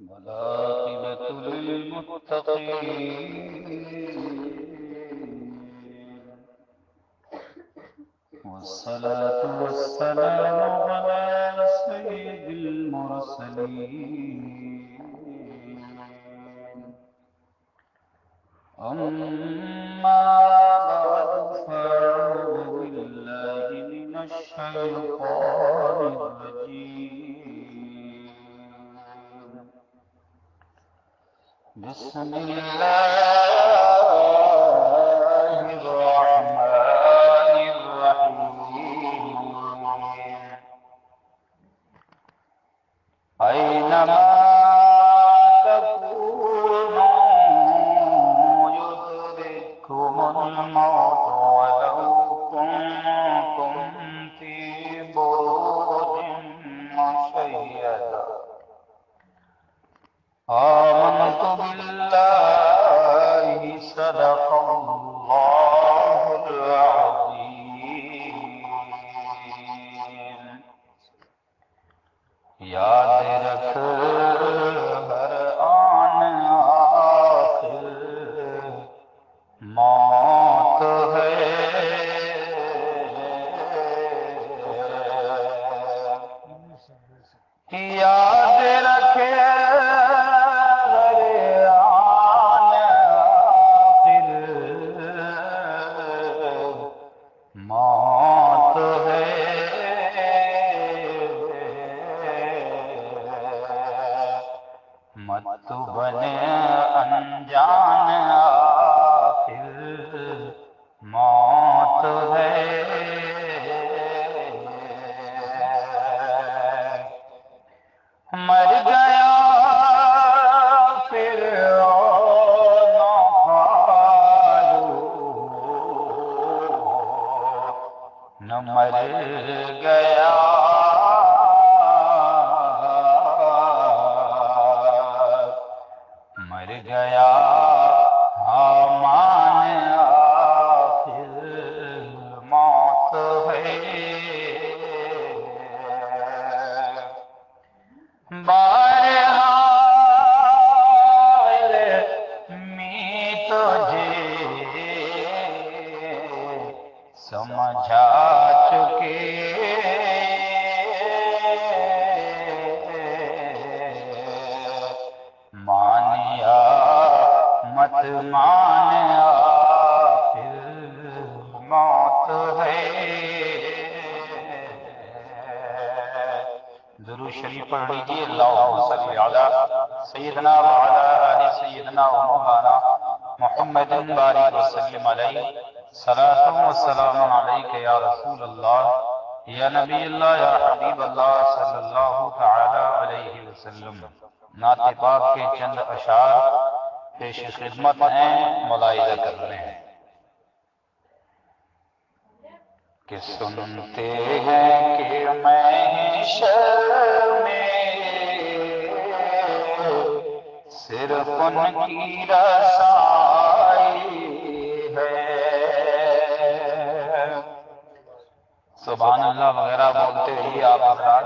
والعاقبة للمتقين. والصلاة والسلام على سيد المرسلين. أما بعد فأعوذ بالله من الشيطان بسم الله یا نبی اللہ، یا حبیب اللہ صلی اللہ تعالی علیہ وسلم، نعت پاک کے چند اشعار پیش خدمت ہیں، ملاحظہ کر رہے ہیں۔ کہ سنتے ہیں کہ میں شر میں صرف ان کی رسائی سبحان اللہ وغیرہ بولتے ہی آپ افراد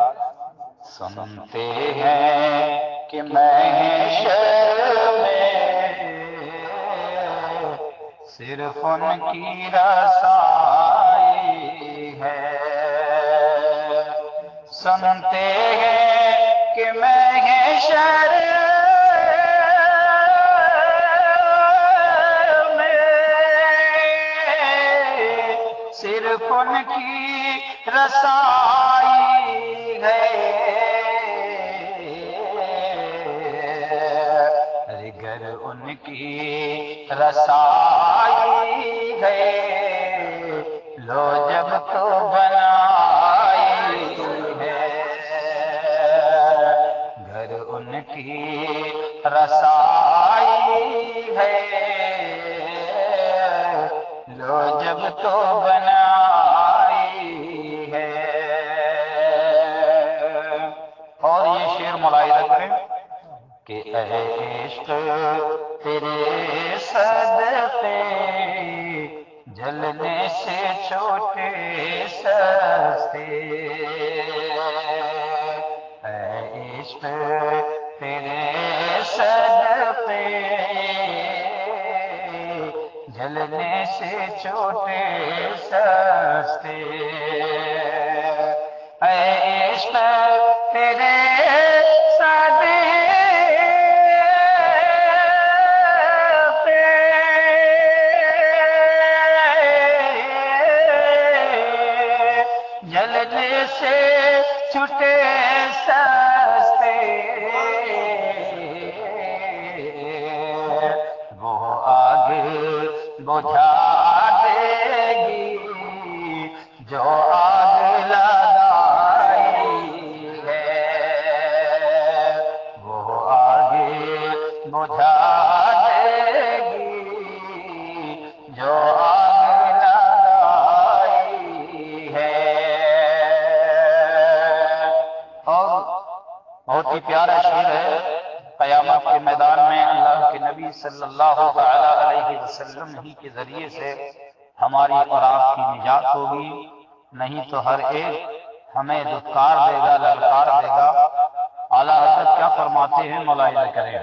سنتے ہیں کہ میں شر میں صرف ان کی رسائی ہے۔ سنتے ہیں کہ میں شر میں صرف ان کی رسائی ہے۔ ارے گر ان کی رسائی ہے۔ لو جب تو بنائی ہے۔ گھر ان کی رسائی ہے۔ لو جب تو بنائی کہ اے عشق تیرے صدقے جلنے سے چھوٹے سستے۔ اے عشق تیرے صدقے جلنے سے چھوٹے سستے۔ اے عشق تیرے صلی اللہ تعالی علیہ وسلم ہی کے ذریعے سے ہماری اور آپ کی نجات ہوگی۔ نہیں تو ہر ایک ہمیں دھتکار دے گا، للکار دے گا۔ اعلیٰ حضرت کیا فرماتے ہیں؟ ملاحظہ کریں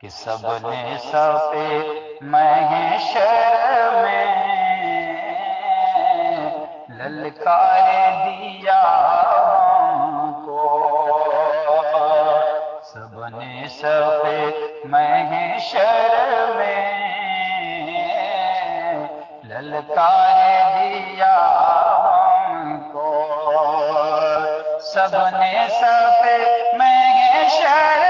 کہ سب نے سپے میں شر میں للکار دیا۔ کر دیا ہم کو۔ سب نے سب میں شر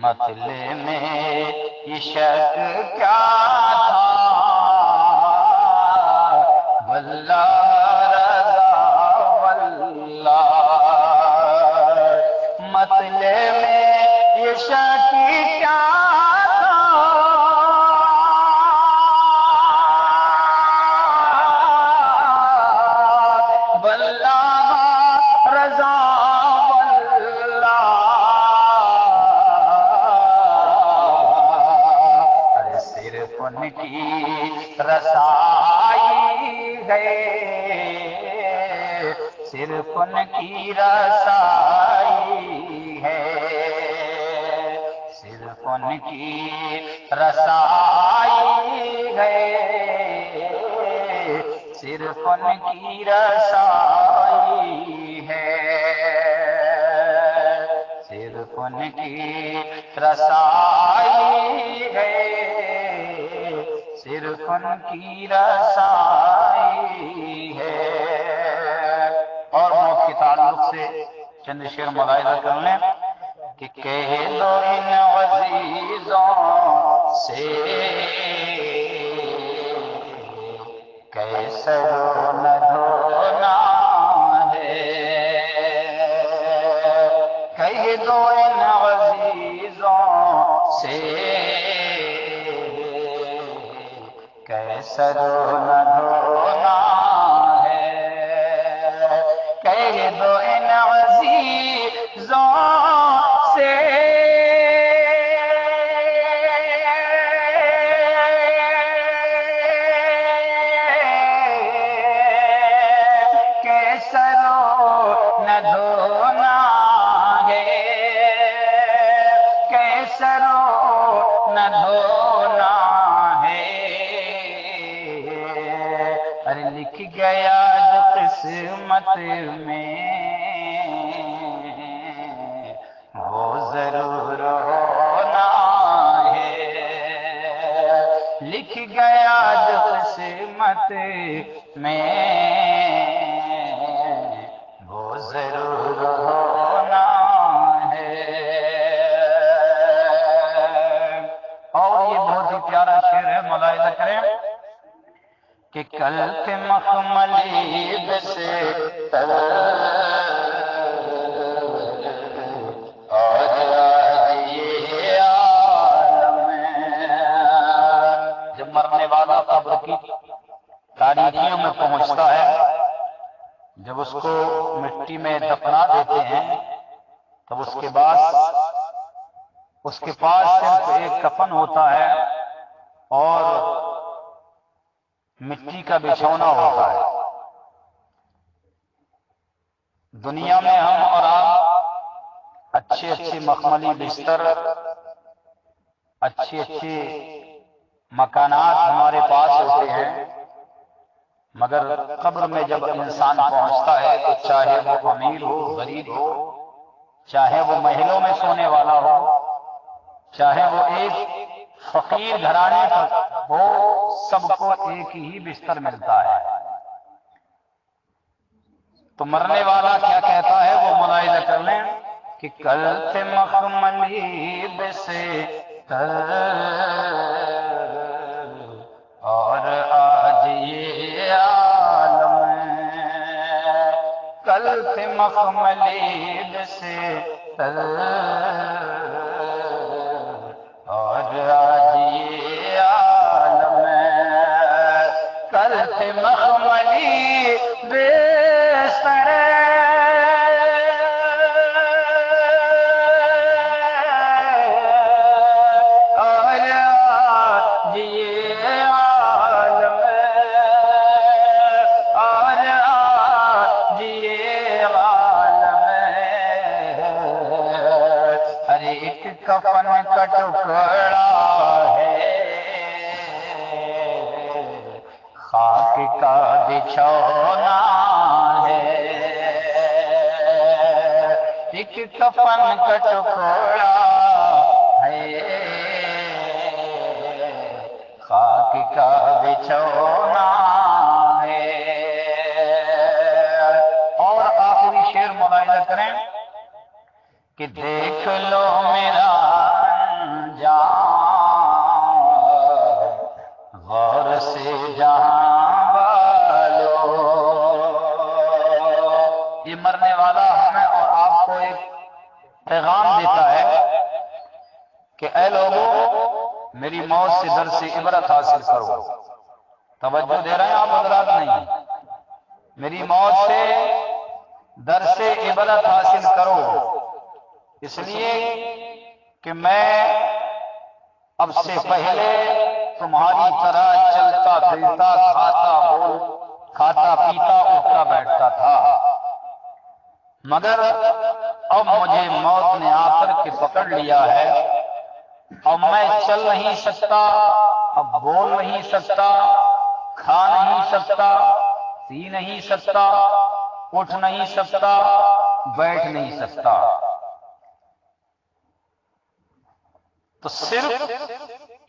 کہ میں عشق کیا تھا؟ واللہ رسائی ہے صرف ان کی رسائی ہے صرف ان کی رسائی ہے۔ صرف ان کی رسائی ہے۔ صرف ان کی رسائی ہے۔ صرف ان کی رسائی ہے۔ اور موت کے تعلق سے چند شعر ملاحظہ کر لیں کہ کہہ دو ان عزیزوں سے کیسے نہ دھونا ہے۔ کہہ دو ان کیسر لکھ گیا جو قسمت میں۔ وہ ضرور ہونا ہے۔ لکھ گیا جو قسمت میں۔ وہ ضرور ہونا ہے۔ پیارا شیر ہے ملاحظہ کریں۔ کہ کل کے مخملی سے جب مرنے والا قبر کی تاریخیوں میں پہنچتا ہے، جب اس کو مٹی میں دفنا دیتے ہیں، تب اس کے بعد اس کے پاس صرف ایک کفن ہوتا ہے اور مٹی کا بچھونا ہوتا ہے۔ دنیا میں ہم اور آپ اچھے اچھے مخملی بستر اچھے اچھے مکانات ہمارے پاس ہوتے ہیں۔ مگر قبر میں جب انسان پہنچتا ہے تو چاہے وہ امیر ہو، غریب ہو، چاہے وہ محلوں میں سونے والا ہو، چاہے وہ ایک فقیر گھرانے کا ہو سب کو ایک ہی بستر ملتا ہے۔ تو مرنے والا کیا کہتا ہے؟ وہ ملاحظہ کر لیں کہ کل سے مخملی اور آج یہ عالم کل سے مخملی سے اور ایک کفن کا ٹکڑا ہے خاک کا بچھونا ہے۔ اور آخری شیر ملاحظہ کریں کہ دیکھ لو میرا پیغام دیتا ہے کہ اے لوگوں میری موت سے در سے عبرت حاصل کرو۔ توجہ دے رہے ہیں آپ، حضرات نہیں۔ میری موت سے در سے عبرت حاصل کرو۔ اس لیے کہ میں اب سے پہلے تمہاری طرح چلتا پھرتا، کھاتا، بول، کھاتا پیتا، اٹھتا بیٹھتا تھا۔ مگر اب مجھے موت نے آ کر کے پکڑ لیا ہے۔ اب میں چل نہیں سکتا، اب بول نہیں سکتا، کھا نہیں سکتا، پی نہیں سکتا، اٹھ نہیں سکتا، بیٹھ نہیں سکتا۔ تو صرف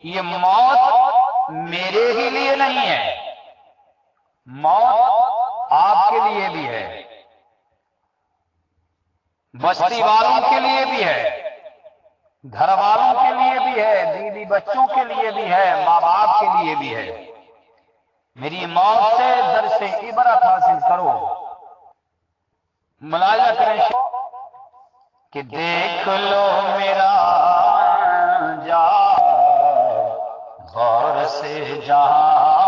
یہ موت میرے ہی لیے نہیں ہے، موت آپ کے لیے بھی ہے۔ بستی والوں کے لیے بھی ہے، گھر والوں کے لیے بھی ہے بیوی بچوں کے لیے بھی ہے ماں باپ کے لیے بھی ہے۔ میری موت سے در سے عبرت حاصل کرو۔ ملاحظہ کریں کہ دیکھ لو میرا جا، غور سے جہاں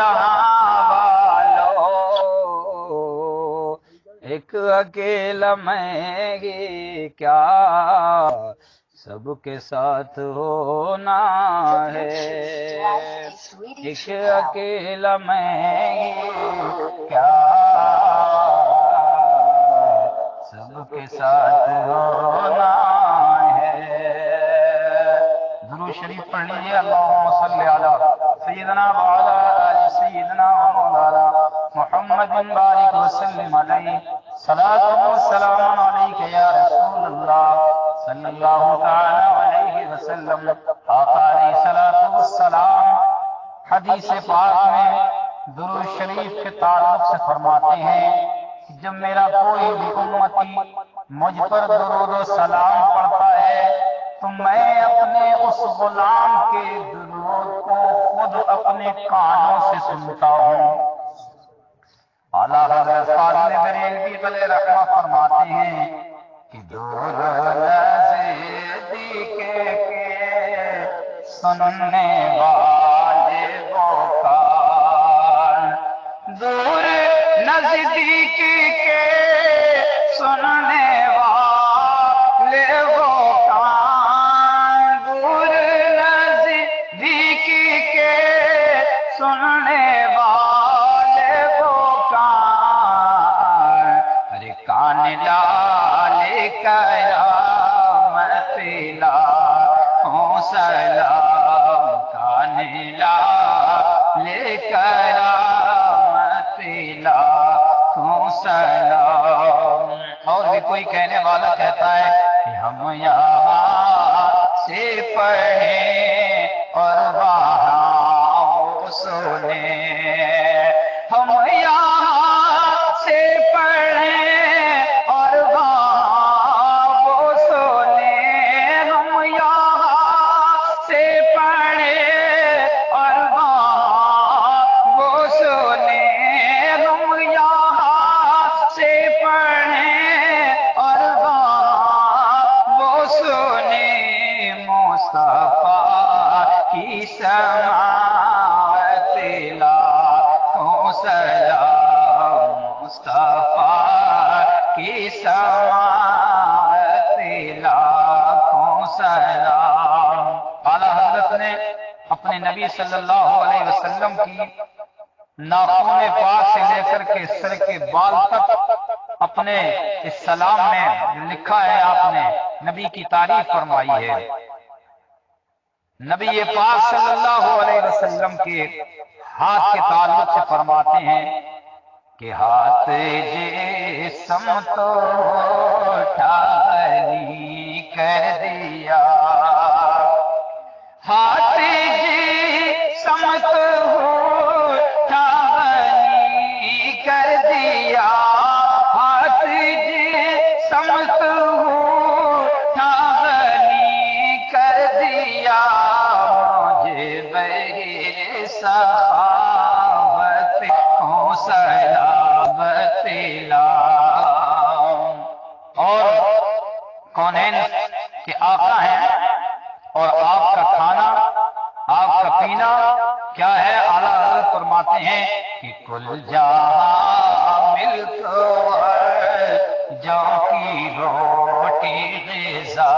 جہاں والو ایک اکیلا میں ہی کیا سب کے ساتھ ہونا ہے؟ ایک اکیلا میں ہی کیا سب کے ساتھ ہونا ہے؟ درو شریف پڑھ لیجیے اللہم صلی علی سیدنا وعلا آل سیدنا مولانا محمد بارک وسلم علیہ۔ صلاة و سلام علیک یا رسول اللہ صلی اللہ تعالی علیہ وسلم۔ آقا علیہ صلاة و السلام حدیث پاک میں درو شریف کے تعلق سے فرماتے ہیں جب میرا کوئی بھی امتی مجھ پر درود و سلام پڑتا ہے تو میں اپنے اس غلام کے درود کو خود اپنے کانوں سے سنتا ہوں۔ اعلیٰ حضرت فاضل بریلوی بلے رحمہ فرماتے ہیں کہ دور نزدیک کے سننے والے بوکار دور نزدیک کے سننے کان لالے قیامت لا ہوں سلام کان لے کرامت لا ہوں سلام اور بھی کوئی کہنے والا کہتا ہے کہ ہم یہاں صلی اللہ علیہ وسلم کی ناخون پاک سے لے کر کے سر کے بال تک اپنے اس سلام میں لکھا ہے آپ نے، نبی کی تعریف فرمائی ہے۔ نبی پاک صلی اللہ علیہ وسلم کے ہاتھ کے تعلق سے فرماتے ہیں کہ ہاتھ جے سمتو ٹھہری کر دیا۔ حضرت فرماتے ہیں کہ کل جہاں مل کر جا کی روٹی غذا۔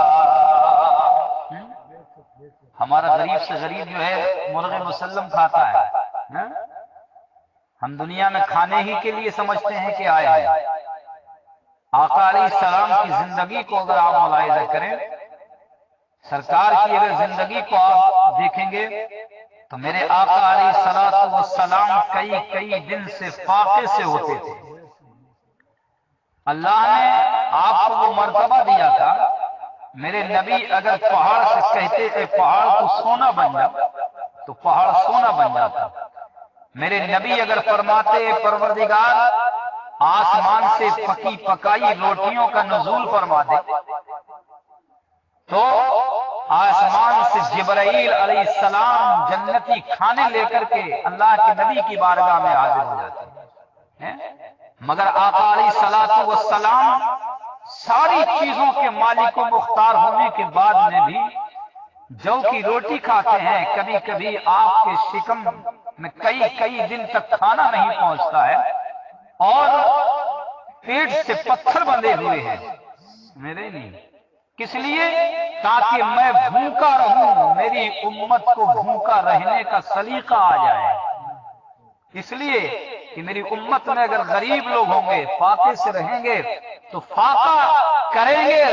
ہمارا غریب سے غریب جو ہے، مرغ مسلم کھاتا ہے۔ ہم دنیا میں کھانے ہی کے لیے سمجھتے ہیں کہ آئے ہیں۔ آقا علیہ السلام کی زندگی کو اگر آپ ملاحظہ کریں، سرکار کی اگر زندگی کو آپ دیکھیں گے تو میرے آقا علیہ السلام والسلام کئی کئی دن سے فاقے سے ہوتے تھے۔ اللہ نے آپ کو وہ مرتبہ دیا تھا۔ میرے نبی اگر پہاڑ سے کہتے اے پہاڑ تو سونا بن جا، تو پہاڑ سونا بن جاتا۔ میرے نبی اگر فرماتے، پروردگار، آسمان سے پکی پکائی روٹیوں کا نزول فرما دے، تو آسمان سے جبرائیل علیہ السلام جنتی کھانے لے کر کے اللہ کے نبی کی بارگاہ میں حاضر ہو جاتے ہیں۔ مگر آقا علیہ سلاط والسلام ساری چیزوں کے مالک و مختار ہونے کے بعد میں بھی جو کی روٹی کھاتے ہیں کبھی کبھی آپ کے شکم میں کئی کئی دن تک کھانا نہیں پہنچتا ہے اور پیٹ سے پتھر بندھے ہوئے ہیں۔ میرے نہیں۔ کس لیے؟ تاکہ میں بھوکا رہوں، میری امت کو بھوکا رہنے کا سلیقہ آ جائے۔ اس لیے کہ میری امت میں اگر غریب لوگ ہوں گے فاقے سے رہیں گے، تو فاقہ کریں گے،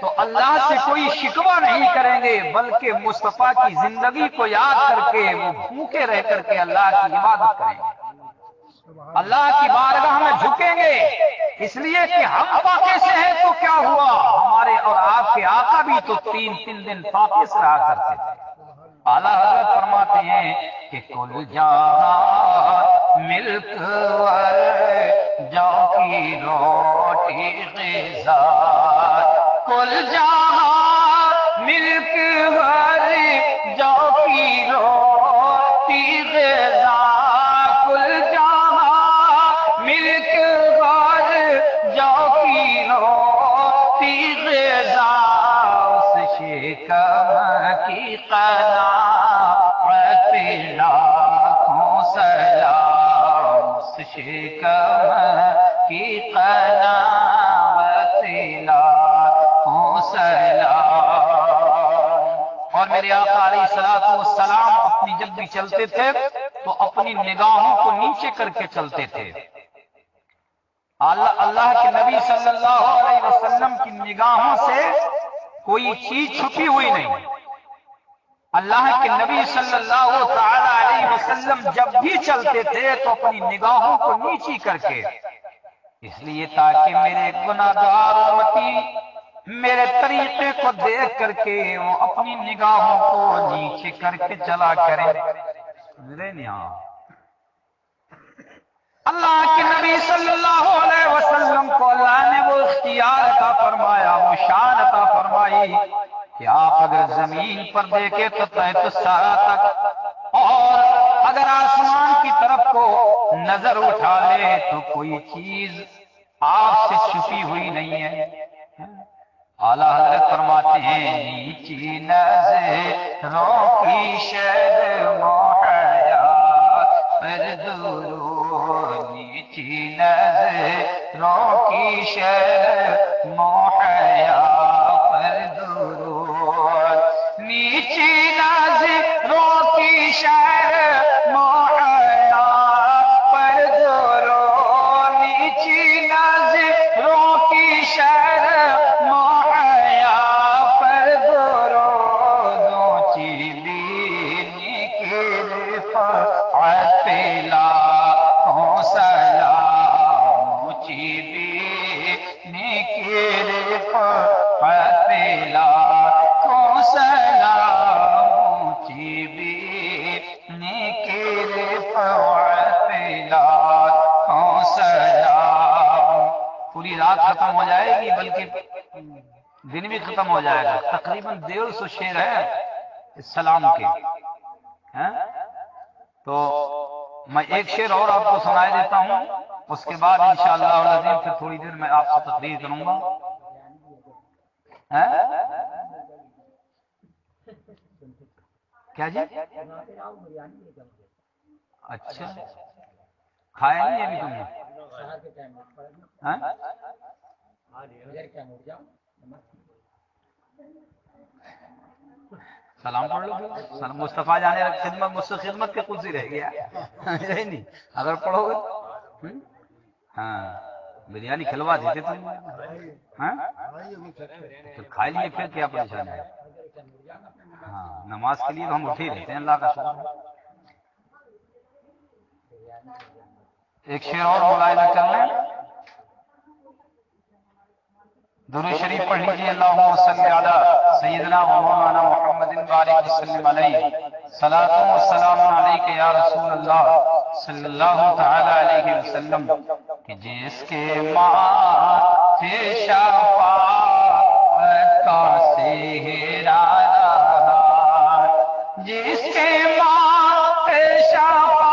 تو اللہ سے کوئی شکوہ نہیں کریں گے، بلکہ مصطفیٰ کی زندگی کو یاد کر کے وہ بھوکے رہ کر کے اللہ کی عبادت کریں گے۔ اللہ کی بارگاہ میں جھکیں گے۔ اس لیے کہ ہم فاقے سے ہیں تو کیا ہوا؟ ہمارے اور آپ کے آقا بھی تو تین تین دن فاقے سے رہا کرتے تھے۔ اعلیٰ حضرت فرماتے ہیں کہ کل جہاں ملک ور کی روٹی غذا۔ کل جہاں ملک ور کی روٹی کی قناعت لاکھوں سلام اور میرے آقا علیہ الصلوۃ والسلام اپنی جب بھی چلتے تھے تو اپنی نگاہوں کو نیچے کر کے چلتے تھے۔ اللہ اللہ کے نبی صلی اللہ علیہ وسلم کی نگاہوں سے کوئی چیز چھپی ہوئی نہیں۔ اللہ کے نبی صلی اللہ تعالی علیہ وسلم جب بھی چلتے تھے تو اپنی نگاہوں کو نیچی کر کے اس لیے تاکہ میرے گناہگار امتی میرے طریقے کو دیکھ کر کے وہ اپنی نگاہوں کو نیچے کر کے چلا کرے میرے اللہ کے نبی صلی اللہ علیہ وسلم کو اللہ نے وہ اختیار عطا فرمایا، وہ شان عطا فرمائی کہ آپ اگر زمین پر دیکھے تو تحت سارا تک اور اگر آسمان کی طرف کو نظر اٹھا لے تو کوئی چیز آپ سے چھپی ہوئی نہیں ہے۔ اعلیٰ حضرت فرماتے ہیں، نیچی نظروں کی شہر محیا، پر درو نیچی نظروں کی شہر محیا، پر درو نیچی نظروں دن بھی ختم ہو جائے گا۔ تقریباً ڈیڑھ سو شیر ہے سلام کے۔ ہاں؟ تو میں ایک شعر اور آپ کو سنائے دیتا ہوں۔ اس کے بعد انشاءاللہ العظیم پھر تھوڑی دیر میں آپ سے تقریر کروں گا۔ ہاں؟ کیا جی؟ اچھا۔ کھایا نہیں ابھی تم نے؟ ہاں؟ سلام پڑھ لو سلام مصطفیٰ جانے خدمت مجھ سے خدمت کے کچھ ہی رہ گیا۔ ہے نہیں۔ اگر پڑھو گے۔ ہاں۔ بریانی کھلوا دیتے تم ہاں؟ تو کھا لیے پھر کیا پریشانی ہے؟ ہاں۔ نماز کے لیے تو ہم اٹھے رہتے ہیں۔ اللہ کا شکر۔ ایک شعر اور ملائمہ کر لیں۔ درود شریف پڑھ لیجیے اللہم صلی علی سیدنا و مولانا محمد بارک وسلم علیہ۔ صلاۃ و سلام علیک یا رسول اللہ صلی اللہ تعالی علیہ وسلم۔ کہ جس کے ماں شفاعت کا سہرا جس کے ماں شفاعت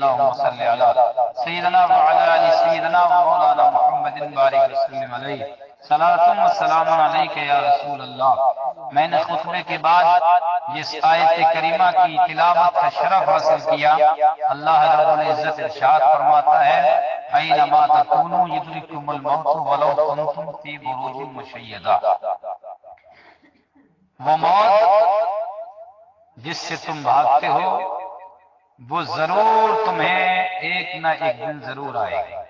پڑھ لیجیے اللہم صلی علی سیدنا وعلا علی سیدنا و مولانا محمد بارک وسلم علیہ سلاتم السلام علیکہ یا رسول اللہ. میں نے خطبے کے بعد جس آیت کریمہ کی تلاوت کا شرف حاصل کیا، اللہ رب العزت ارشاد فرماتا ہے اینما تکونوا یدرککم الموت ولو کنتم فی بروج مشیدہ. وہ موت جس سے تم بھاگتے ہو وہ ضرور تمہیں ایک نہ ایک دن ضرور آئے گا۔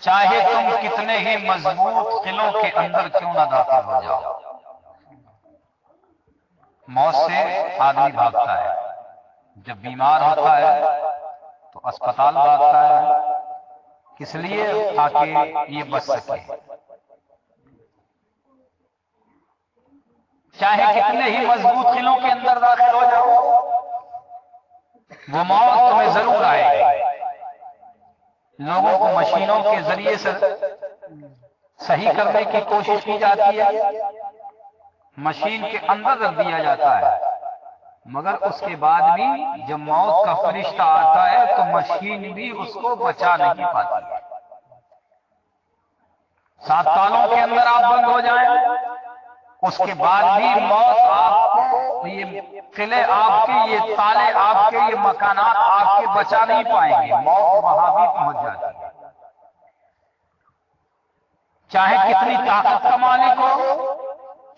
چاہے تم کتنے ہی مضبوط قلعوں کے اندر کیوں نہ داخل ہو جاؤ۔ موت سے آدمی بھاگتا ہے۔ جب بیمار ہوتا ہے تو اسپتال بھاگتا ہے۔ کس لیے؟ تاکہ یہ بچ سکے۔ چاہے کتنے ہی مضبوط قلعوں کے اندر داخل ہو جاؤ، وہ موت تمہیں ضرور آئے گی۔ لوگوں کو مشینوں کے ذریعے سے صحیح کرنے کی کوشش کی جاتی ہے۔ مشین کے اندر رکھ دیا جاتا ہے۔ مگر اس کے بعد بھی جب موت کا فرشتہ آتا ہے، تو مشین بھی اس کو بچا نہیں پاتی۔ سات سالوں کے اندر آپ بند ہو جائیں۔ اس کے بعد بھی موت آپ کو یہ قلعے آپ کے یہ تالے آپ کے یہ مکانات آپ کے بچا نہیں پائیں گے۔ موت وہاں بھی پہنچ جاتی ہے۔ چاہے کتنی طاقت کا مالک ہو،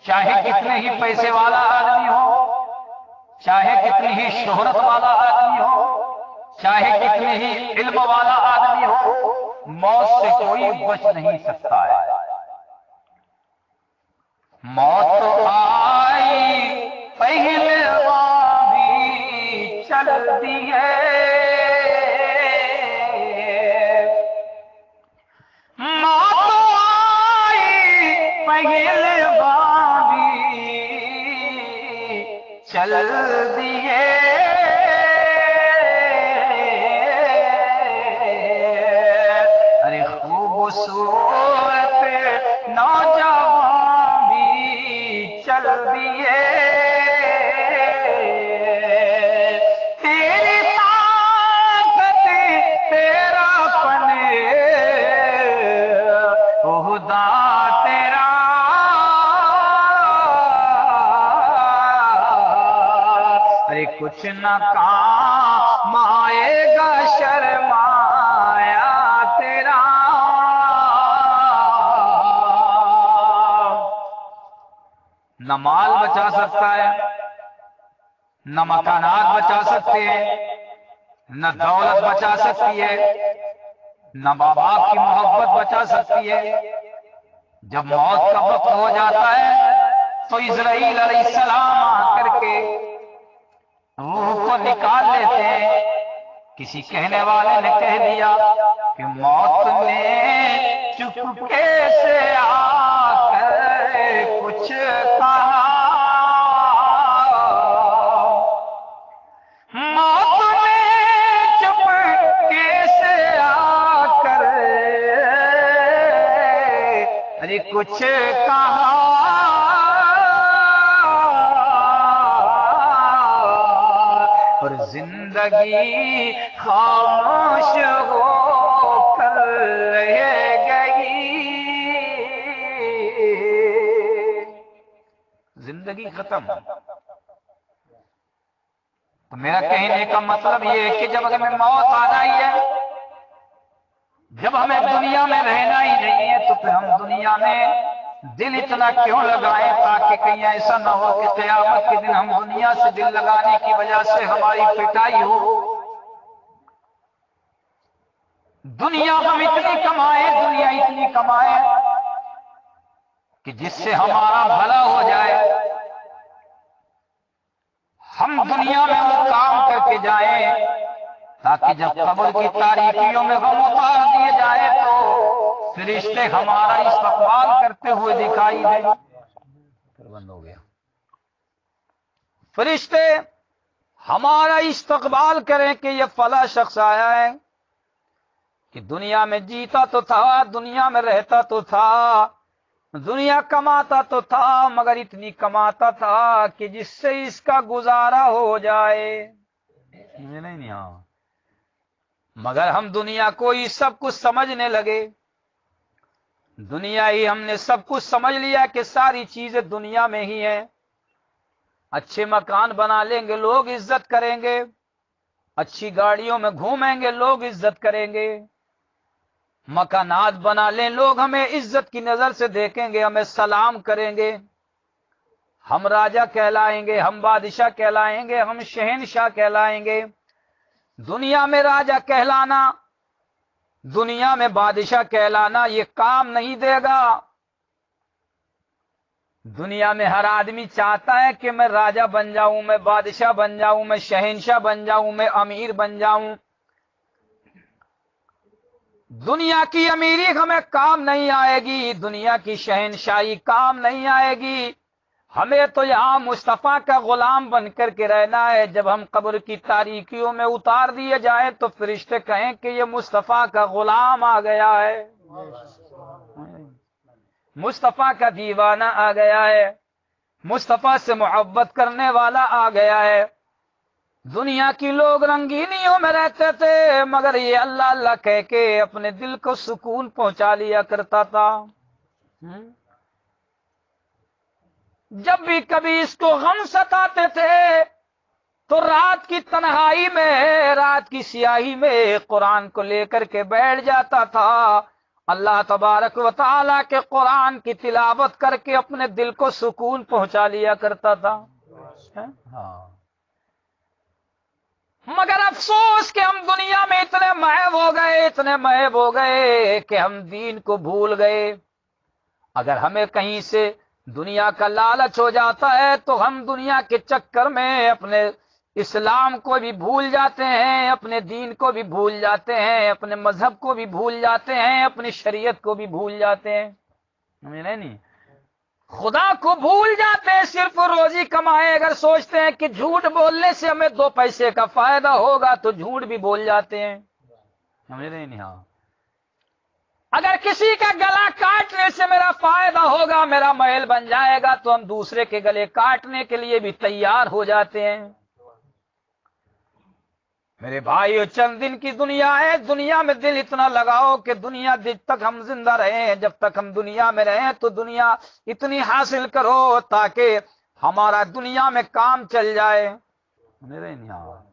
چاہے کتنے ہی پیسے والا آدمی ہو، چاہے کتنی ہی شہرت والا آدمی ہو، چاہے کتنے ہی علم والا آدمی ہو، موت سے کوئی بچ نہیں سکتا ہے۔ موت تو آئی پہلے بھی چل ہے موت آئی پہلے بھی چل ہے کچھ نہ کام آئے گا شرمایا تیرا۔ نہ مال بچا سکتا ہے، نہ مکانات بچا سکتے ہیں، نہ دولت بچا سکتی ہے، نہ ماں باپ کی محبت بچا سکتی ہے۔ جب موت کا وقت ہو جاتا ہے تو اسرائیل علیہ السلام آ کر کے روح کو نکال لیتے کسی کہنے والے نے کہہ دیا کہ موت نے چپکے سے آ کر کچھ کہا۔ موت نے چپکے سے آ کر، ارے کچھ کہا۔ زندگی خاموش ہو کر رہ گئی۔ زندگی ختم۔ تو میرا کہنے کا مطلب یہ ہے کہ جب اگر میں موت آنا ہی ہے، جب ہمیں دنیا میں رہنا ہی نہیں ہے، تو پھر ہم دنیا میں دل اتنا کیوں لگائیں تاکہ کہیں ایسا نہ ہو کہ قیامت کے دن ہم دنیا سے دل لگانے کی وجہ سے ہماری پٹائی ہو۔ دنیا ہم اتنی کمائے، دنیا اتنی کمائے کہ جس سے ہمارا بھلا ہو جائے۔ ہم دنیا میں وہ کام کر کے جائیں تاکہ جب قبر کی تاریخیوں میں غم اتار دیے جائے تو فرشتے ہمارا استقبال کرتے ہوئے دکھائی دیں بند ہو گیا۔ فرشتے ہمارا استقبال کریں کہ یہ فلا شخص آیا ہے کہ دنیا میں جیتا تو تھا دنیا میں رہتا تو تھا دنیا کماتا تو تھا مگر اتنی کماتا تھا کہ جس سے اس کا گزارا ہو جائے۔ نہیں نہیں مگر ہم دنیا کو ہی سب کچھ سمجھنے لگے۔ دنیا ہی ہم نے سب کچھ سمجھ لیا کہ ساری چیزیں دنیا میں ہی ہیں۔ اچھے مکان بنا لیں گے، لوگ عزت کریں گے۔ اچھی گاڑیوں میں گھومیں گے، لوگ عزت کریں گے۔ مکانات بنا لیں، لوگ ہمیں عزت کی نظر سے دیکھیں گے، ہمیں سلام کریں گے۔ ہم راجا کہلائیں گے، ہم بادشاہ کہلائیں گے، ہم شہنشاہ کہلائیں گے۔ دنیا میں راجا کہلانا دنیا میں بادشاہ کہلانا یہ کام نہیں دے گا۔ دنیا میں ہر آدمی چاہتا ہے کہ میں راجا بن جاؤں، میں بادشاہ بن جاؤں، میں شہنشاہ بن جاؤں، میں امیر بن جاؤں۔ دنیا کی امیری ہمیں کام نہیں آئے گی، دنیا کی شہنشاہی کام نہیں آئے گی۔ ہمیں تو یہاں مصطفیٰ کا غلام بن کر کے رہنا ہے، جب ہم قبر کی تاریکیوں میں اتار دیے جائیں تو فرشتے کہیں کہ یہ مصطفیٰ کا غلام آ گیا ہے۔ مصطفیٰ کا دیوانہ آ گیا ہے۔ مصطفیٰ سے محبت کرنے والا آ گیا ہے۔ دنیا کی لوگ رنگینیوں میں رہتے تھے، مگر یہ اللہ اللہ کہہ کے اپنے دل کو سکون پہنچا لیا کرتا تھا۔ جب بھی کبھی اس کو غم ستاتے تھے، تو رات کی تنہائی میں، رات کی سیاہی میں قرآن کو لے کر کے بیٹھ جاتا تھا۔ اللہ تبارک و تعالی کے قرآن کی تلاوت کر کے اپنے دل کو سکون پہنچا لیا کرتا تھا۔ ہاں؟ مگر افسوس کہ ہم دنیا میں اتنے محب ہو گئے، اتنے محب ہو گئے کہ ہم دین کو بھول گئے۔ اگر ہمیں کہیں سے دنیا کا لالچ ہو جاتا ہے تو ہم دنیا کے چکر میں اپنے اسلام کو بھی بھول جاتے ہیں، اپنے دین کو بھی بھول جاتے ہیں، اپنے مذہب کو بھی بھول جاتے ہیں، اپنی شریعت کو بھی بھول جاتے ہیں۔ نہیں؟ خدا کو بھول جاتے ہیں، صرف روزی کمائے۔ اگر سوچتے ہیں کہ جھوٹ بولنے سے ہمیں دو پیسے کا فائدہ ہوگا تو جھوٹ بھی بول جاتے ہیں۔ نہیں؟ ہاں۔ اگر کسی کا گلا کاٹنے سے میرا فائدہ ہوگا، میرا محل بن جائے گا، تو ہم دوسرے کے گلے کاٹنے کے لیے بھی تیار ہو جاتے ہیں۔ میرے بھائی، چند دن کی دنیا ہے۔ دنیا میں دل اتنا لگاؤ کہ دنیا جب تک ہم زندہ رہے ہیں جب تک ہم دنیا میں رہیں تو دنیا اتنی حاصل کرو تاکہ ہمارا دنیا میں کام چل جائے۔ میرے نہیں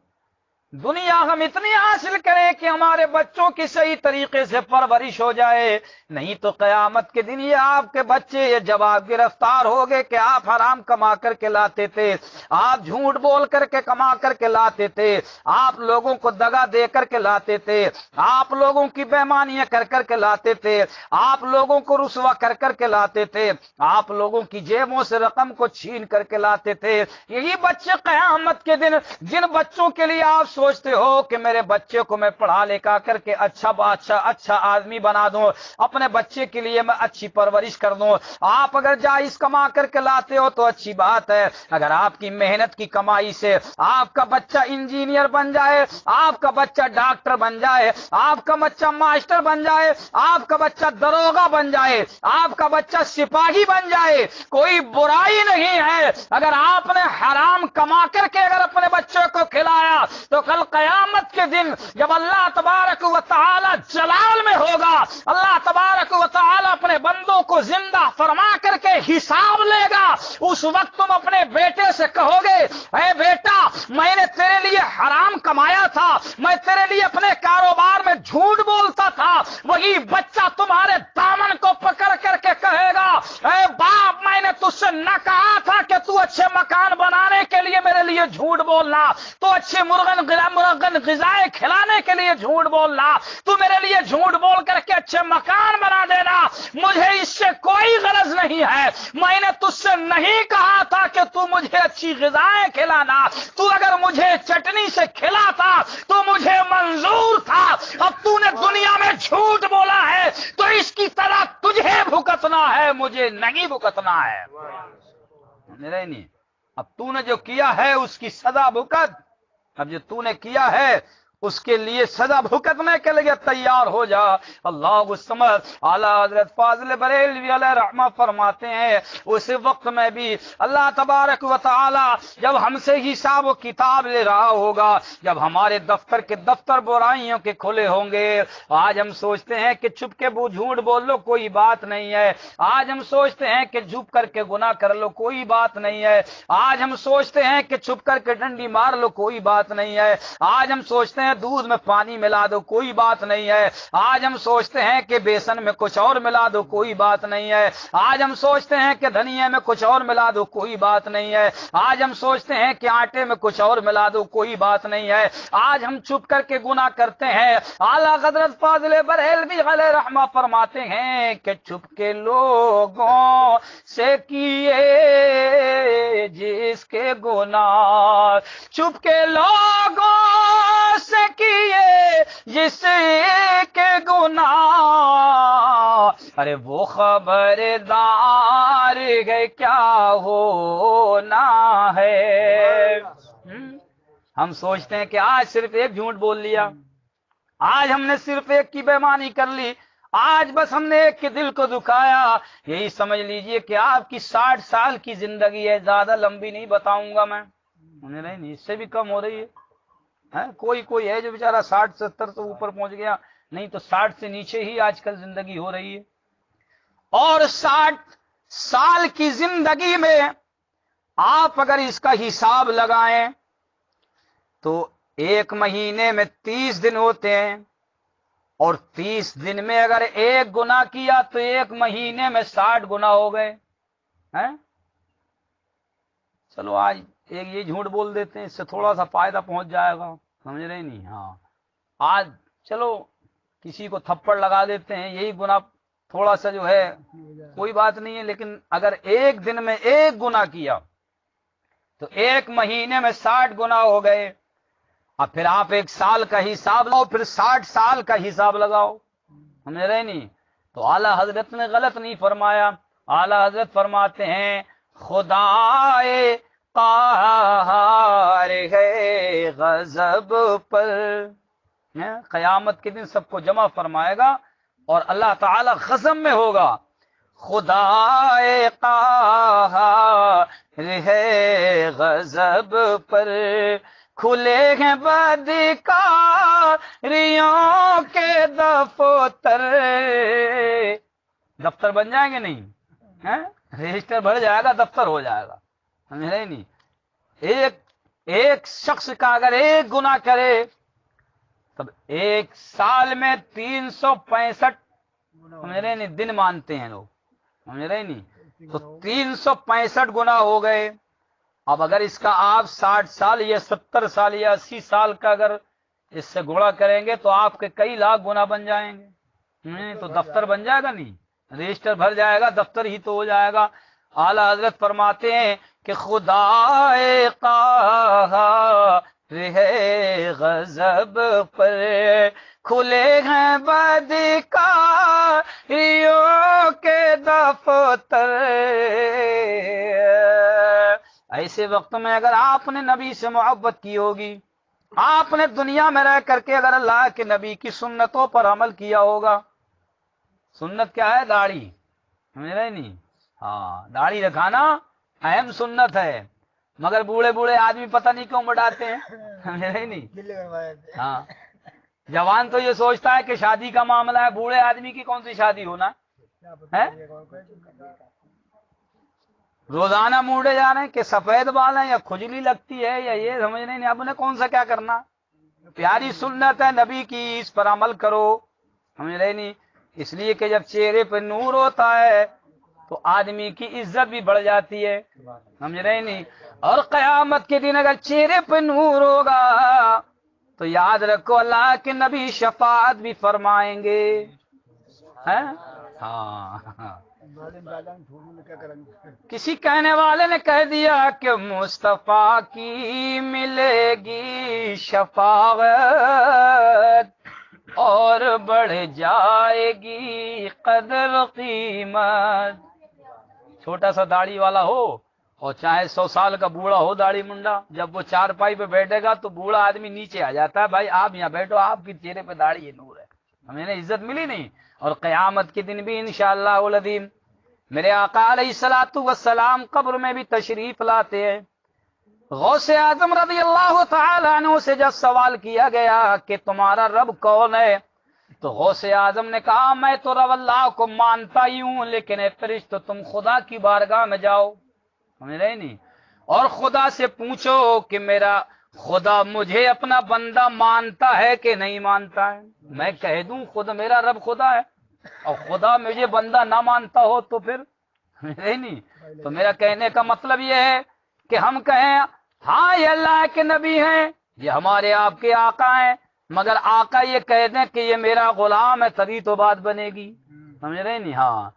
دنیا ہم اتنی حاصل کریں کہ ہمارے بچوں کی صحیح طریقے سے پرورش ہو جائے۔ نہیں تو قیامت کے دن یہ آپ کے بچے یہ جواب گرفتار ہو گئے کہ آپ حرام کما کر کے لاتے تھے، آپ جھوٹ بول کر کے کما کر کے لاتے تھے، آپ لوگوں کو دگا دے کر کے لاتے تھے، آپ لوگوں کی بےمانیاں کر کر کے لاتے تھے، آپ لوگوں کو رسوا کر کر کے لاتے تھے، آپ لوگوں کی جیبوں سے رقم کو چھین کر کے لاتے تھے۔ یہی بچے قیامت کے دن جن بچوں کے لیے آپ سوچتے ہو کہ میرے بچے کو میں پڑھا لکھا کر کے اچھا اچھا اچھا آدمی بنا دوں، اپنے بچے کے لیے میں اچھی پرورش کر دوں۔ آپ اگر جائز کما کر کے لاتے ہو تو اچھی بات ہے۔ اگر آپ کی محنت کی کمائی سے آپ کا بچہ انجینئر بن جائے، آپ کا بچہ ڈاکٹر بن جائے، آپ کا بچہ ماسٹر بن جائے، آپ کا بچہ دروگا بن جائے، آپ کا بچہ سپاہی بن جائے، کوئی برائی نہیں ہے۔ اگر آپ نے حرام کما کر کے اگر اپنے بچے کو کھلایا تو کل قیامت کے دن جب اللہ تبارک و تعالی جلال میں ہوگا، اللہ تبارک و تعالی اپنے بندوں کو زندہ فرما کر کے حساب لے گا۔ اس وقت تم اپنے بیٹے سے کہو گے، اے بیٹا، میں نے تیرے لیے حرام کمایا تھا، میں تیرے لیے اپنے کاروبار میں جھوٹ بولتا تھا، وہی بچہ تمہارے دامن کو پکڑ کر کے کہے گا، اے باپ، میں نے تجھ سے نہ کہا تھا کہ تو اچھے مکان بنانے کے لیے میرے لیے جھوٹ بولنا، تو اچھے مرغن مرغن غذائیں کھلانے کے لیے جھوٹ بولنا تو میرے لیے جھوٹ بول کر کے اچھے مکان بنا دینا مجھے اس سے کوئی غرض نہیں ہے۔ میں نے تجھ سے نہیں کہا تھا کہ تو مجھے اچھی غذائیں کھلانا تو اگر مجھے چٹنی سے کھلاتا تو مجھے منظور تھا۔ اب تو نے دنیا میں جھوٹ بولا ہے تو اس کی طرح تجھے بھگتنا ہے مجھے نہیں بھگتنا ہے۔ نہیں؟ اب تو نے جو کیا ہے اس کی سزا بھگت۔ اب جو تو نے کیا ہے اس کے لیے سزا بھگتنے کے لیے تیار ہو جا۔ اللہ سمجھ اعلیٰ حضرت فاضل بریلوی علیہ رحمہ فرماتے ہیں، اس وقت میں بھی اللہ تبارک و تعالی جب ہم سے حساب و کتاب لے رہا ہوگا، جب ہمارے دفتر کے دفتر برائیوں کے کھلے ہوں گے۔ آج ہم سوچتے ہیں کہ چھپ کے بو جھوٹ بول لو، کوئی بات نہیں ہے۔ آج ہم سوچتے ہیں کہ جھپ کر کے گناہ کر لو، کوئی بات نہیں ہے۔ آج ہم سوچتے ہیں کہ چھپ کر کے ڈنڈی مار لو، کوئی بات نہیں ہے۔ آج ہم سوچتے ہیں دودھ میں پانی ملا دو، کوئی بات نہیں ہے۔ آج ہم سوچتے ہیں کہ بیسن میں کچھ اور ملا دو، کوئی بات نہیں ہے۔ آج ہم سوچتے ہیں کہ دھنیا میں کچھ اور ملا دو، کوئی بات نہیں ہے۔ آج ہم سوچتے ہیں کہ آٹے میں کچھ اور ملا دو، کوئی بات نہیں ہے۔ آج ہم چھپ کر کے گنا کرتے ہیں۔ اعلیٰ قدرت فاضل برحل بھی رحمہ فرماتے ہیں کہ چھپ کے لوگوں سے کیے جس کے گنا چھپ کے لوگوں سے کیے جس کے گنا ارے وہ خبردار ہے، کیا ہونا ہے؟ ہم سوچتے ہیں کہ آج صرف ایک جھوٹ بول لیا۔ آج ہم نے صرف ایک کی بےمانی کر لی۔ آج بس ہم نے ایک کے دل کو دکھایا۔ یہی سمجھ لیجیے کہ آپ کی ساٹھ سال کی زندگی ہے، زیادہ لمبی نہیں بتاؤں گا میں۔ نہیں، اس سے بھی کم ہو رہی ہے۔ ہاں، کوئی کوئی ہے جو بیچارہ ساٹھ، ستر تو اوپر پہنچ گیا، نہیں تو ساٹھ سے نیچے ہی آج کل زندگی ہو رہی ہے۔ اور ساٹھ سال کی زندگی میں آپ اگر اس کا حساب لگائیں تو ایک مہینے میں تیس دن ہوتے ہیں۔ اور تیس دن میں اگر ایک گنا کیا تو ایک مہینے میں ساٹھ گنا ہو گئے۔ ہاں؟ چلو آج ایک یہ جھوٹ بول دیتے ہیں، اس سے تھوڑا سا فائدہ پہنچ جائے گا۔ سمجھ رہے نہیں؟ ہاں۔ آج چلو، کسی کو تھپڑ لگا دیتے ہیں، یہی گنا تھوڑا سا جو ہے، کوئی بات نہیں ہے، لیکن اگر ایک دن میں ایک گنا کیا، تو ایک مہینے میں ساٹھ گنا ہو گئے۔ اب پھر آپ ایک سال کا حساب لاؤ پھر ساٹھ سال کا حساب لگاؤ۔ سمجھ رہے نہیں؟ تو اعلی حضرت نے غلط نہیں فرمایا۔ اعلی حضرت فرماتے ہیں خدا ہے غضب پر۔ قیامت کے دن سب کو جمع فرمائے گا اور اللہ تعالی غضب میں ہوگا۔ خدا ہے غضب پر۔ کھلے ہیں بدکاریوں کے دفتر۔ دفتر بن جائیں گے نہیں؟ رجسٹر بھر جائے گا، دفتر ہو جائے گا۔ سمجھ رہے نہیں۔ ایک ایک شخص کا اگر ایک گنا کرے، تب ایک سال میں تین سو پینسٹھ سمجھ رہے نہیں دن مانتے ہیں لوگ۔ سمجھ رہے نہیں۔ تو تین سو پینسٹھ گنا ہو گئے۔ اب اگر اس کا آپ ساٹھ سال یا ستر سال یا اسی سال کا اگر اس سے گوڑا کریں گے، تو آپ کے کئی لاکھ گنا بن جائیں گے۔ تو دفتر بن جائے گا نہیں۔ رجسٹر بھر جائے گا، دفتر ہی تو ہو جائے گا۔ اعلی حضرت فرماتے ہیں کہ خدا رہے غضب پر کھلے ہیں کے دفتر۔ ایسے وقت میں اگر آپ نے نبی سے محبت کی ہوگی، آپ نے دنیا میں رہ کر کے اگر اللہ کے نبی کی سنتوں پر عمل کیا ہوگا۔ سنت کیا ہے؟ داڑھی۔ میرا نہیں؟ ہاں داڑھی رکھانا اہم سنت ہے۔ مگر بوڑھے بوڑھے آدمی پتہ نہیں کیوں بڑھاتے ہیں۔ نہیں؟ ہاں۔ جوان تو یہ سوچتا ہے کہ شادی کا معاملہ ہے بوڑھے آدمی کی کون سی شادی ہونا؟ روزانہ موڑے جا رہے ہیں کہ سفید بال ہیں یا کھجلی لگتی ہے یا یہ سمجھ نہیں اب انہیں کون سا کیا کرنا؟ پیاری سنت ہے نبی کی اس پر عمل کرو۔ سمجھ رہے نہیں؟ اس لیے کہ جب چہرے پہ نور ہوتا ہے تو آدمی کی عزت بھی بڑھ جاتی ہے۔ سمجھ رہے نہیں؟ اور قیامت کے دن اگر چہرے پہ نور ہوگا، تو یاد رکھو اللہ کے نبی شفاعت بھی فرمائیں گے۔ ہاں۔ کسی کہنے والے نے کہہ دیا کہ مصطفیٰ کی ملے گی شفاعت اور بڑھ جائے گی قدر قیمت۔ چھوٹا سا داڑھی والا ہو اور چاہے سو سال کا بوڑھا ہو داڑھی منڈا، جب وہ چار پائی پہ بیٹھے گا تو بوڑھا آدمی نیچے آ جاتا ہے، بھائی آپ یہاں بیٹھو، آپ کی چہرے پہ داڑھی ہے نور ہے۔ ہمیں عزت ملی نہیں۔ اور قیامت کے دن بھی انشاءاللہ شاء میرے آقا علیہ السلاۃ وسلام قبر میں بھی تشریف لاتے ہیں۔ غوث اعظم رضی اللہ تعالیٰ عنہ سے جب سوال کیا گیا کہ تمہارا رب کون ہے؟ تو غوث اعظم نے کہا، میں تو رب اللہ کو مانتا ہی ہوں، لیکن اے فرشت تم خدا کی بارگاہ میں جاؤ۔ ہمیں نہیں؟ اور خدا سے پوچھو کہ میرا خدا مجھے اپنا بندہ مانتا ہے کہ نہیں مانتا ہے؟ میں کہہ دوں، خود میرا رب خدا ہے۔ اور خدا مجھے بندہ نہ مانتا ہو تو پھر؟ نہیں؟ تو میرا کہنے کا مطلب یہ ہے کہ ہم کہیں ہاں یہ اللہ کے نبی ہیں، یہ ہمارے آپ کے آقا ہیں۔ مگر آقا یہ کہہ دیں کہ یہ میرا غلام ہے تبھی تو بات بنے گی۔ سمجھ رہے نہیں؟ ہاں۔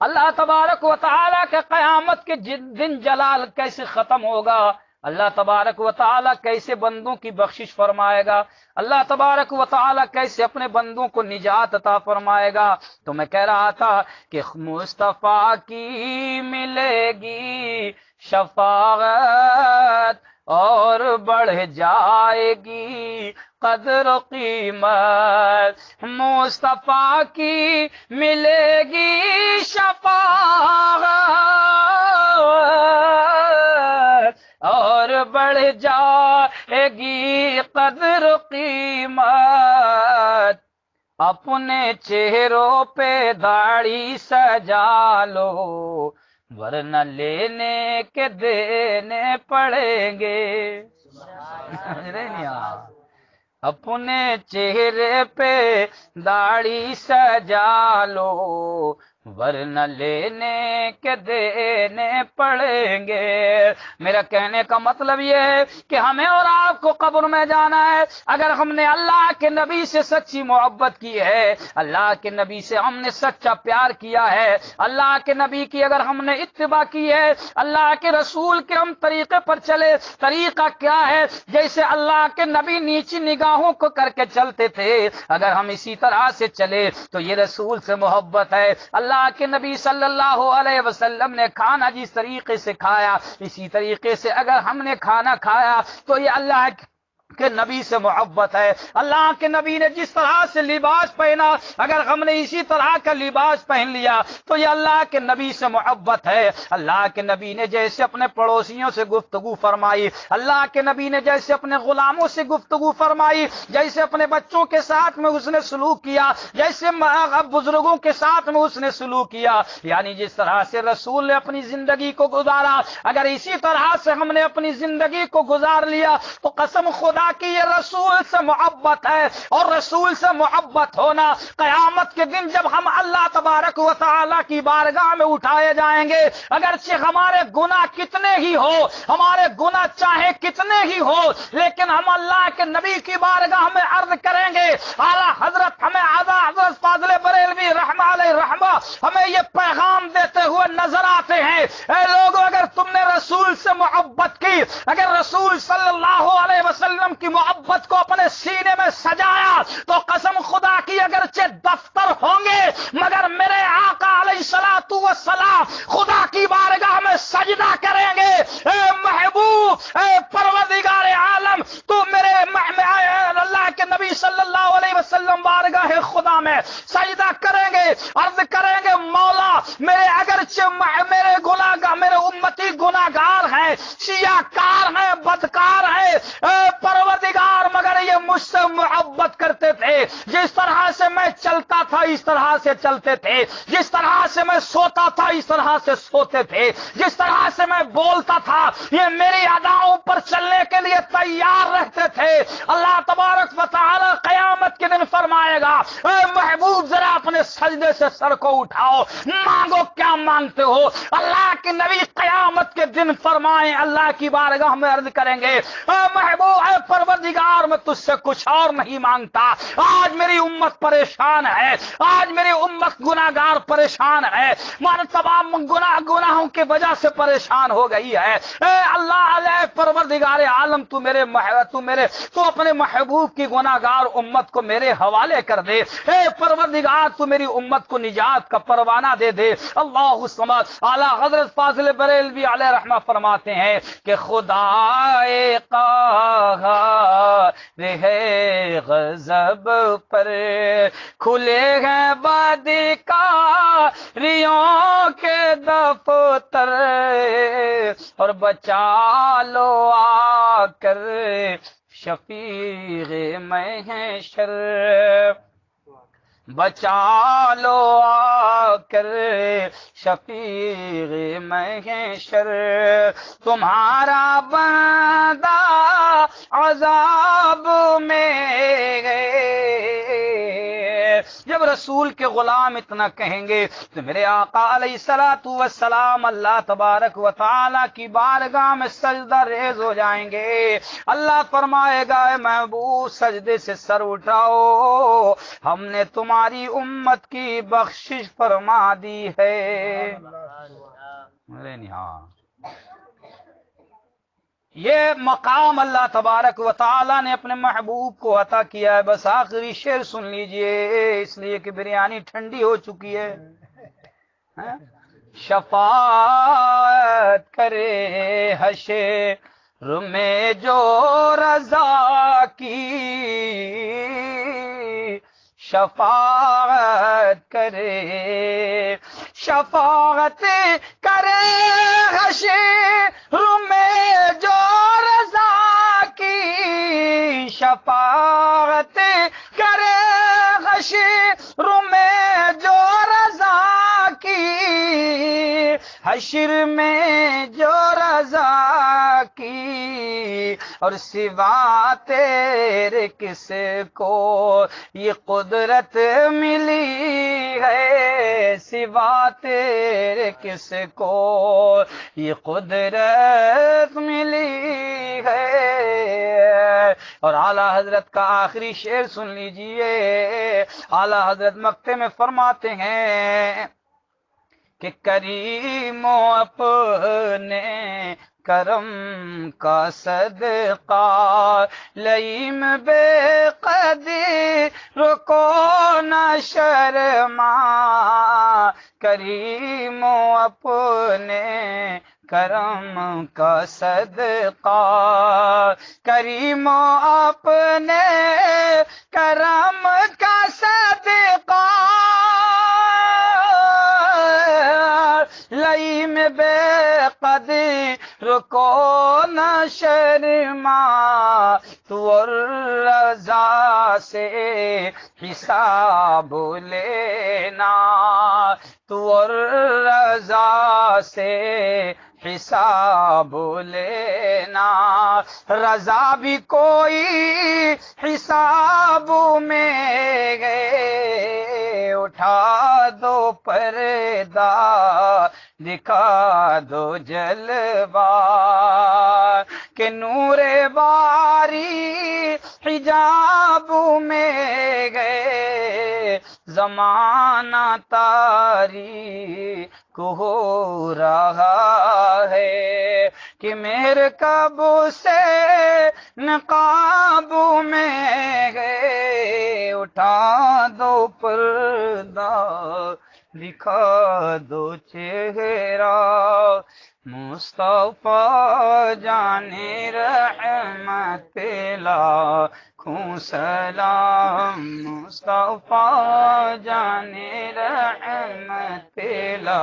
اللہ تبارک و تعالیٰ کے قیامت کے دن جلال کیسے ختم ہوگا؟ اللہ تبارک و تعالیٰ کیسے بندوں کی بخشش فرمائے گا؟ اللہ تبارک و تعالیٰ کیسے اپنے بندوں کو نجات عطا فرمائے گا؟ تو میں کہہ رہا تھا کہ مصطفیٰ کی ملے گی شفاعت اور بڑھ جائے گی۔ قدر و قیمت مصطفیٰ کی ملے گی شفاعت اور بڑھ جائے گی قدر و قیمت اپنے چہروں پہ داڑھی سجا لو ورنہ لینے کے دینے پڑیں گے۔ اپنے چہرے پہ داڑھی سجا لو۔ ورنہ لینے کے دینے پڑیں گے میرا کہنے کا مطلب یہ ہے کہ ہمیں اور آپ کو قبر میں جانا ہے اگر ہم نے اللہ کے نبی سے سچی محبت کی ہے اللہ کے نبی سے ہم نے سچا پیار کیا ہے اللہ کے نبی کی اگر ہم نے اتباع کی ہے اللہ کے رسول کے ہم طریقے پر چلے طریقہ کیا ہے جیسے اللہ کے نبی نیچی نگاہوں کو کر کے چلتے تھے اگر ہم اسی طرح سے چلے تو یہ رسول سے محبت ہے اللہ اللہ کے نبی صلی اللہ علیہ وسلم نے کھانا جس طریقے سے کھایا، اسی طریقے سے اگر ہم نے کھانا کھایا تو یہ اللہ کے نبی سے محبت ہے۔ اللہ کے نبی نے جس طرح سے لباس پہنا، اگر ہم نے اسی طرح کا لباس پہن لیا، تو یہ اللہ کے نبی سے محبت ہے۔ اللہ کے نبی نے جیسے اپنے پڑوسیوں سے گفتگو فرمائی، اللہ کے نبی نے جیسے اپنے غلاموں سے گفتگو فرمائی، جیسے اپنے بچوں کے ساتھ میں اس نے سلوک کیا، جیسے بزرگوں کے ساتھ میں اس نے سلوک کیا۔ یعنی جس طرح سے رسول نے اپنی زندگی کو گزارا، اگر اسی طرح سے ہم نے اپنی زندگی کو گزار لیا، تو قسم خدا کی یہ رسول سے محبت ہے اور رسول سے محبت ہونا قیامت کے دن جب ہم اللہ تبارک و تعالی کی بارگاہ میں اٹھائے جائیں گے، اگرچہ ہمارے گناہ کتنے ہی ہو، ہمارے گناہ چاہے کتنے ہی ہو، لیکن ہم اللہ کے نبی کی بارگاہ میں عرض کریں گے، اعلیٰ حضرت ہمیں آزا حضرت فاضل بریلوی رحمہ علیہ رحمہ ہمیں یہ پیغام دیتے ہوئے نظر آتے ہیں۔ اے لوگ اگر تم نے رسول سے محبت کی، اگر رسول صلی اللہ علیہ وسلم کی محبت کو اپنے سینے میں سجایا تو قسم خدا کی اگرچہ دفتر ہوں گے مگر میرے آقا علیہ سلاۃ وسلام خدا کی بارگاہ میں سجدہ کریں گے اے محبوب اے پروردگار عالم تو میرے اللہ کے نبی صلی اللہ علیہ وسلم بارگاہ خدا میں سجدہ کریں گے عرض کریں گے مولا میرے اگرچہ میرے گناہ میرے امتی گناگار ہیں شیعہ کار ہیں بدکار ہیں پروردگار مگر یہ مجھ سے محبت کرتے تھے جس طرح سے میں چلتا تھا اس طرح سے چلتے تھے، جس طرح سے میں سوتا تھا، اس طرح سے سوتے تھے، جس طرح سے میں بولتا تھا، یہ میری اداؤں پر چلنے کے لیے تیار رہتے تھے۔ اللہ تبارک و تعالی قیامت کے دن فرمائے گا، اے محبوب، ذرا اپنے سجدے سے سر کو اٹھاؤ، مانگو کیا مانگتے ہو؟ اللہ کے نبی دن فرمائے اللہ کی بارگاہ میں عرض کریں گے، اے محبوب، اے پروردگار، میں تجھ سے کچھ اور نہیں مانگتا۔ آج میری امت پریشان ہے، آج میری امت گناگار پریشان ہے۔ مار تمام گناہ گناہوں کی وجہ سے پریشان ہو گئی ہے۔ اے اللہ علیہ پروردگار عالم، تو میرے تو میرے، تو اپنے محبوب کی گناگار امت کو میرے حوالے کر دے۔ اے پروردگار، تو میری امت کو نجات کا پروانہ دے دے۔ اللہ سمجھ اعلیٰ حضرت فاضل بریلوی علیہ رحمہ فرماتے ہیں کہ خدا رہے غضب پر کھلے ہیں بادی کا ریوں کے دفتر اور بچا لو آ کر شفیع محشر بچا لو آ کر شفیع محشر تمہارا بندہ عذاب میں گئے جب رسول کے غلام اتنا کہیں گے تو میرے آقا علیہ السلام والسلام اللہ تبارک و تعالی کی بارگاہ میں سجدہ ریز ہو جائیں گے۔ اللہ فرمائے گا اے محبوب سجدے سے سر اٹھاؤ۔ ہم نے تمہاری امت کی بخشش فرما دی ہے۔ ہاں یہ مقام اللہ تبارک و تعالی نے اپنے محبوب کو عطا کیا ہے۔ بس آخری شعر سن لیجیے، اس لیے کہ بریانی ٹھنڈی ہو چکی ہے۔ ہاں؟ شفاعت کرے حشے میں جو رضا کی۔ شفاعت کرے شفاعت کرے حشے میں جو شفاعت کرے غشی میں حشر میں جو رضا کی اور سوا تیرے کس کو یہ قدرت ملی ہے؟ سوا تیرے کس کو یہ قدرت ملی ہے؟ اور اعلی حضرت کا آخری شعر سن لیجیے۔ اعلی حضرت مکتے میں فرماتے ہیں کہ کریم اپنے کرم کا صدقہ لئیم بے قدی رکو نہ شرما۔ کریم اپنے کرم کا صدقہ کریم اپنے کرم کا صدقہ۔ بے قدی رکو نہ شرما۔ تو رضا سے حساب لینا۔ تو رضا سے حساب لینا۔ رضا بھی کوئی حساب میں گئے۔ اٹھا دو پردہ۔ دکھا دو جلوا کہ نور باری حجاب میں گئے زمانہ تاری کو ہو رہا ہے کہ میرے کب سے نقاب میں گئے اٹھا دو پردہ دکھا دو چہرہ، مصطفیٰ جانے رحمت لا خوں سلام، مصطفیٰ جانے رحمت لا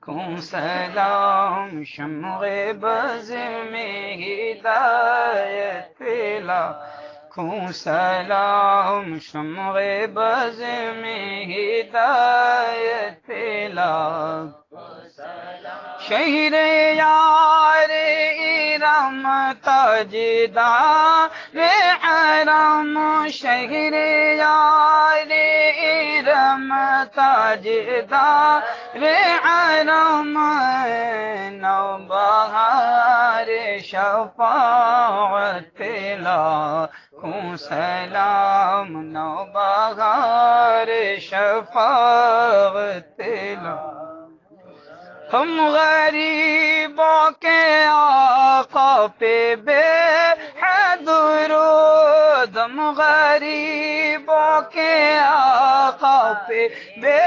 خوں سلام شمغ بز میں ہدایت لا خوں سلام شمغ بز میں ہدایت لا شہر یار رم تجدا رے حرم شہر یار رم تجدا رے حرم نو بہار شفاعت لا کو سلام نو بہار شفاعت لا ہم غریبوں کے آقا پہ بے حد درود۔ ہم غریبوں کے آقا پہ بے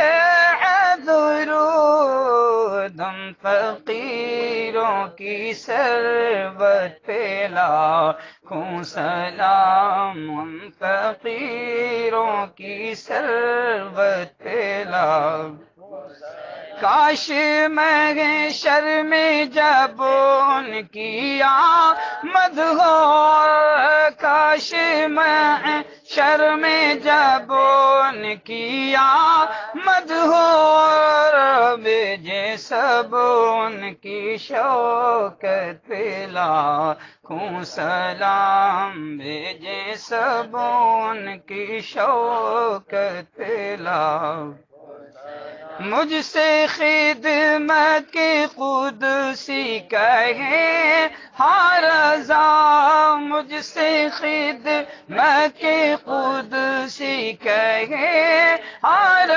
حد درود۔ ہم فقیروں کی سربت پہ لاکھوں سلام فقیروں کی سربت پہ کاش میں شرم جب ان کی آمد ہو، کاش میں شرم جب ان کی آمد ہو۔ بھیجے سب ان کی شوکت پلا خوں سلام بھیجے سب ان کی شوکت پلا مجھ سے خدمت کی خود سی کہیں ہار مجھ سے خدمت کی خود سی کہیں ہار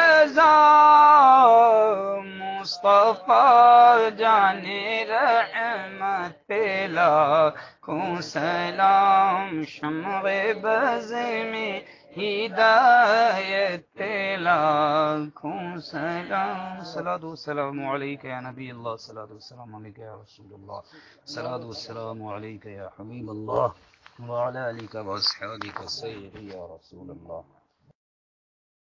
مصطفیٰ جانے رحمت پلا کو سلام شمع بز میں ہدایت لاکھوں سلام صلاة والسلام علیکہ یا نبی اللہ صلاة والسلام علیکہ یا رسول اللہ صلاة والسلام علیکہ یا حبیب اللہ وعلا علیکہ واصحابکہ سیدی یا رسول اللہ۔